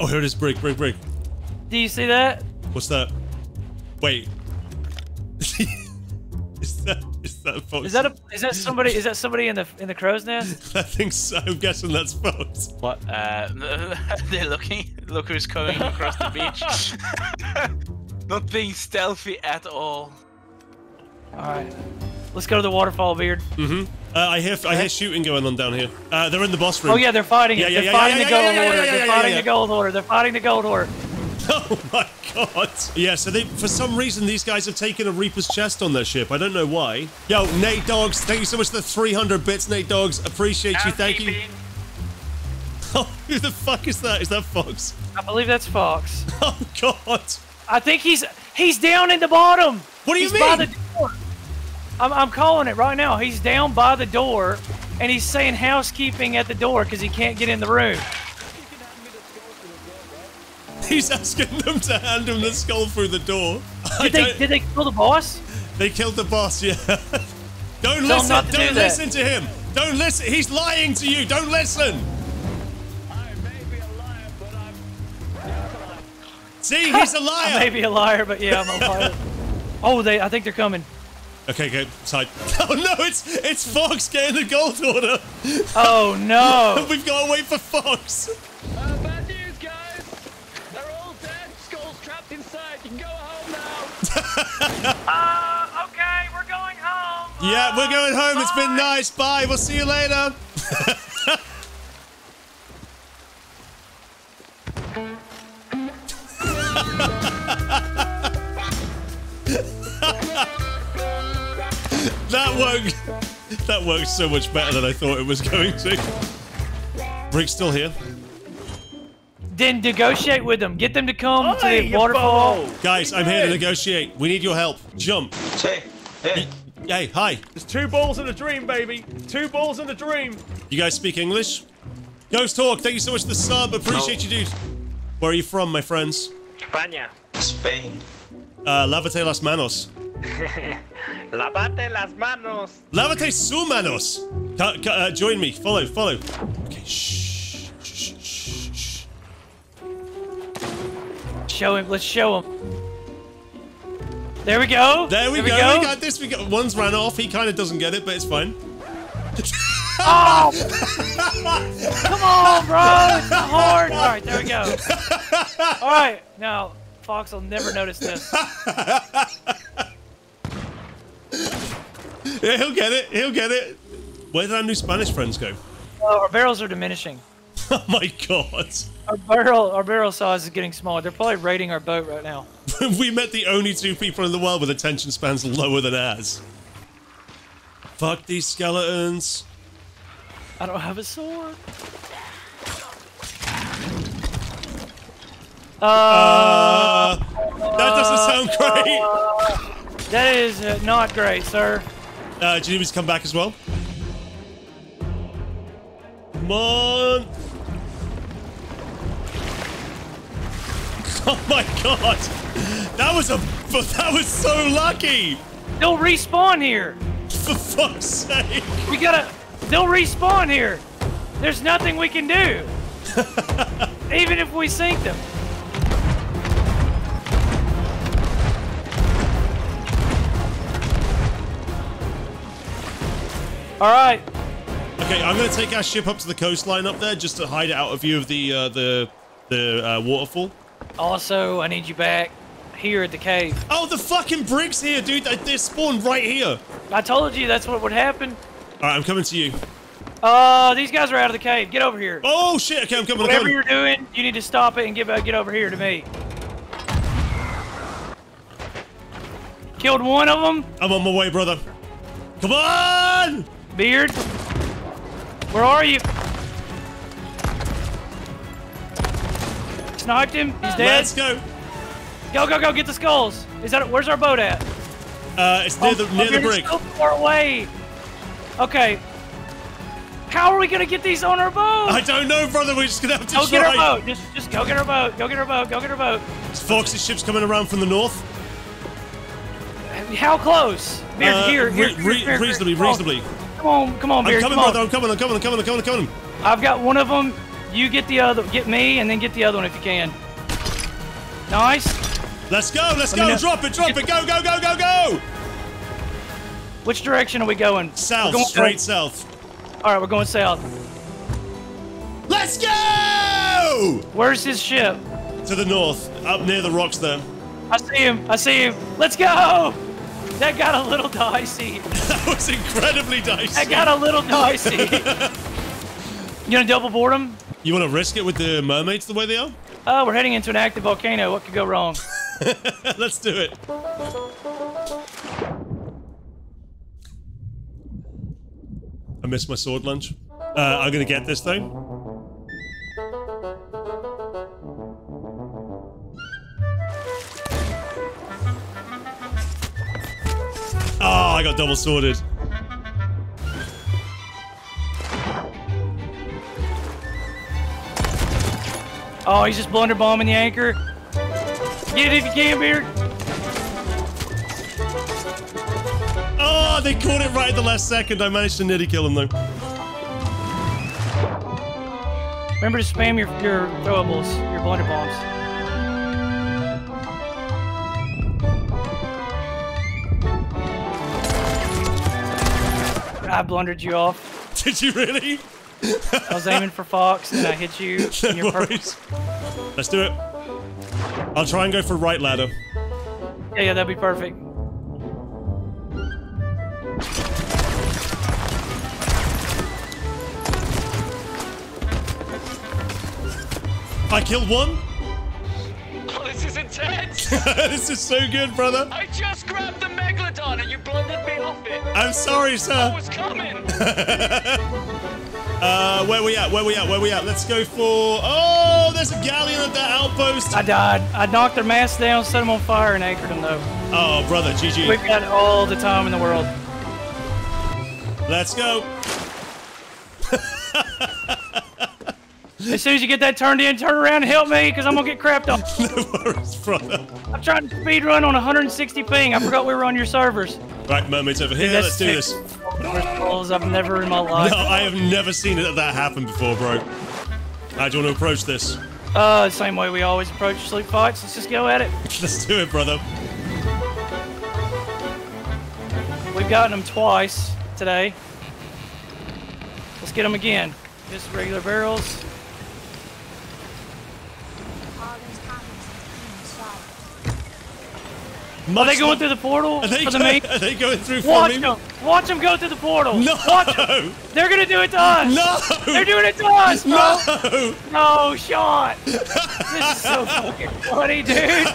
Oh, here it is. Break, break, break. Do you see that? What's that? Wait. is that is that Fox? Is that a is that somebody is that somebody in the in the crow's nest? I think so. I'm guessing that's Fox. What? Uh, they're looking. Look who's coming across the beach. Not being stealthy at all. All right, let's go to the waterfall, beard. Mm-hmm. Uh, I hear I hear shooting going on down here. Uh, they're in the boss room. Oh yeah, they're fighting Yeah, it. yeah, They're yeah, fighting yeah, the yeah, gold yeah, yeah, order. yeah, They're yeah, fighting yeah. the gold hoarder. They're fighting the gold hoarder. Oh my god! Yeah, so they for some reason these guys have taken a Reaper's chest on their ship. I don't know why. Yo, Nate Dogs, thank you so much for the 300 bits, Nate Dogs. Appreciate you. Thank you. Oh, who the fuck is that? Is that Fox? I believe that's Fox. Oh god! I think he's he's down in the bottom. What do you he's By mean? the door. I'm, I'm calling it right now. He's down by the door, and he's saying housekeeping at the door because he can't get in the room. He's asking them to hand him the skull through the door. Did they did they kill the boss? They killed the boss, yeah. don't Tell listen, to don't do that. listen to him. Don't listen. He's lying to you. Don't listen. See, he's a I liar. may be a liar, but yeah, I'm a liar. oh, they I think they're coming. Okay, go side. Oh no, it's it's Fox getting the gold hoarder. Oh no! We've got to wait for Fox. Uh, bad news, guys. They're all dead. Skull's trapped inside. You can go home now. Uh, okay, we're going home. Yeah, we're going home. It's been nice. Bye. We'll see you later. Worked. That worked so much better than I thought it was going to. Rick's still here. Then negotiate with them. Get them to come Oi, to the waterfall. fool. Guys, I'm here to negotiate. We need your help. Jump. Hey, hey. Hey, hi. There's two balls in a dream, baby. Two balls in a dream. You guys speak English? Ghost Talk, thank you so much for the sub. Appreciate you, dude. Where are you from, my friends? España. Spain. Uh, Lavate las manos. Lavate las manos. Lavate su manos. Ca- ca- uh, join me. Follow, follow. Okay, shh. Shh, shh, shh, shh. Show him. Let's show him. There we go. There we, go. We got this. We got one's ran off. He kind of doesn't get it, but it's fine. Oh! Come on, bro. It's hard. All right, there we go. All right, now Fox will never notice this. Yeah, he'll get it. He'll get it. Where did our new Spanish friends go? Uh, our barrels are diminishing. Oh my god. Our barrel, our barrel size is getting smaller. They're probably raiding our boat right now. we met the only two people in the world with attention spans lower than ours. Fuck these skeletons. I don't have a sword. Uh, Uh, that doesn't sound great. That is uh, not great, sir. Uh, do you need me to come back as well? Come on. Oh my god. That was a. That was so lucky. They'll respawn here. For fuck's sake. We gotta. They'll respawn here. There's nothing we can do. Even if we sink them. All right. Okay, I'm gonna take our ship up to the coastline up there just to hide it out of view of the uh, the the uh, waterfall. Also, I need you back here at the cave. Oh, the fucking brig's here, dude. They- They're spawned right here. I told you that's what would happen. All right, I'm coming to you. Uh, these guys are out of the cave. Get over here. Oh shit! Okay, I'm coming. I'm Whatever coming. you're doing, you need to stop it and get uh, get over here to me. Killed one of them. I'm on my way, brother. Come on! Beard. Where are you? Sniped him. He's dead. Let's go. Go, go, go. Get the skulls. Is that? Where's our boat at? Uh, it's near the Oh, near the brig. So far away. Okay. How are we gonna get these on our boat? I don't know, brother. We're just gonna have to Go try. get our boat. Just, just go get our boat. Go get our boat. Go get our boat. Fox's ship's coming around from the north. How close? Beard, Uh, here, here, re- here, re- here, here. reasonably, Come on. Come on, on, I'm Beard. coming, come on. brother. I'm coming. I'm coming. I'm coming. I'm coming. I'm coming. I've got one of them You get the other, get me, and then get the other one if you can. Nice. Let's go, let's Let go. Drop it, drop it. Go, go, go, go, go. Which direction are we going? South, going straight south. All right, we're going south. Let's go! Where's his ship? To the north, up near the rocks there. I see him. I see him. Let's go. That got a little dicey. That was incredibly dicey. That got a little dicey. you gonna double board him? You want to risk it with the mermaids the way they are? Oh, we're heading into an active volcano. What could go wrong? Let's do it. I missed my sword lunge. Uh, I'm gonna get this though. I got double sworded. Oh, he's just blunderbombing the anchor. Get it if you can, Beard. Oh, they caught it right at the last second. I managed to nitty kill him though. Remember to spam your, your throwables, your blunder I blundered you off. Did you really? I was aiming for Fox, and I hit you. No Let's do it. I'll try and go for right ladder. Yeah, yeah, that'd be perfect. I killed one. This is intense! this is so good, brother. I just grabbed the Megalodon and you blundered me off it! I'm sorry, sir. I sir. was coming! Uh, where we at? Where we at? Where we at? Let's go for. Oh, there's a galleon at the outpost. I died. I knocked their mast down, set them on fire, and anchored them, though. Oh, brother, GG. We've got all the time in the world. Let's go. As soon as you get that turned in, turn around and help me, because I'm going to get crapped on. no worries, brother. I'm trying to speed run on 160 ping. I forgot we were on your servers. Right, mermaids over here. Let's do this. Balls I've never in my life. No, I have never seen it that happen before, bro. How do you want to approach this? Uh, the same way we always approach sleep fights. Let's just go at it. Let's do it, brother. We've gotten them twice today. Let's get them again. Just regular barrels. Are they going through the portal Are they, for the main? are they going through for Watch me? them! Watch them go through the portal! No! Watch 'em. They're gonna do it to us! No! They're doing it to us, bro! No! No, Sean! This is so fucking funny, dude!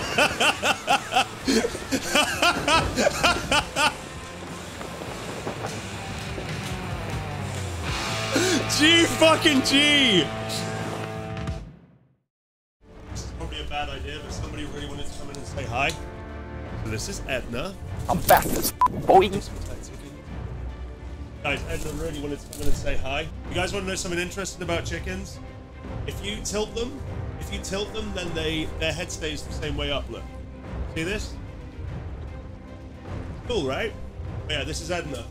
G fucking G! This is Edna. I'm back, boy. Guys, Edna really wanted to in and say hi. You guys want to know something interesting about chickens? If you tilt them, if you tilt them, then they their head stays the same way up. Look, see this? Cool, right? Oh, yeah, this is Edna.